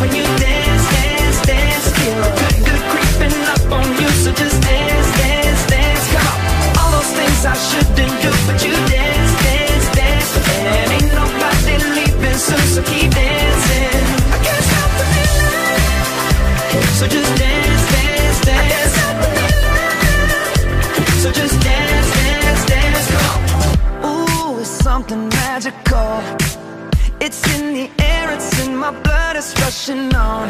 When you dance, dance, dance. Creeping up on you. So just dance, dance, dance. All those things I shouldn't do, but you dance, dance, dance. And ain't nobody leaving so keep dancing. I can't stop the feeling. So just dance, dance, dance. Stop the feeling. So just dance, dance, dance. Ooh, it's something magical. It's in the air, it's in my blood, it's rushing on.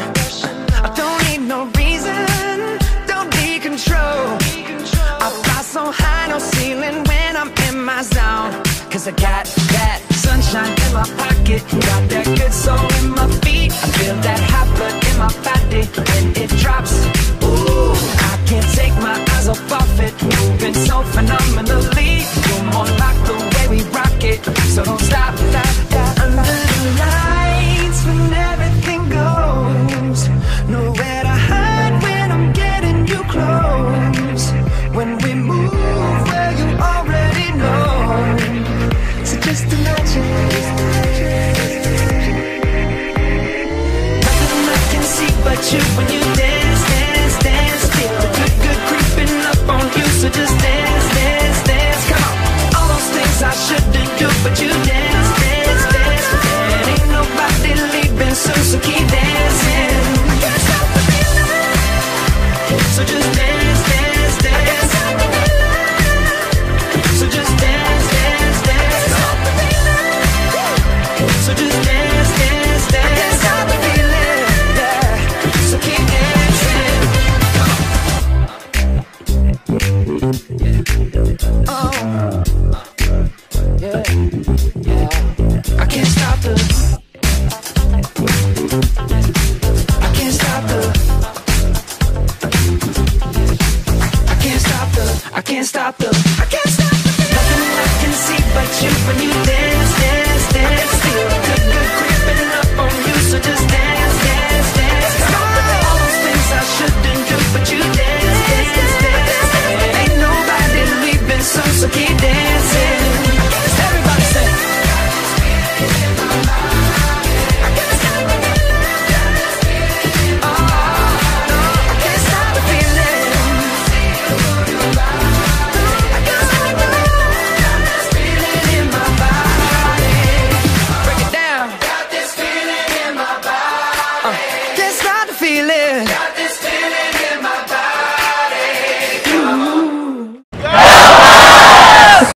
I don't need no reason, don't be control. I fly so high, no ceiling when I'm in my zone. Cause I got feeling.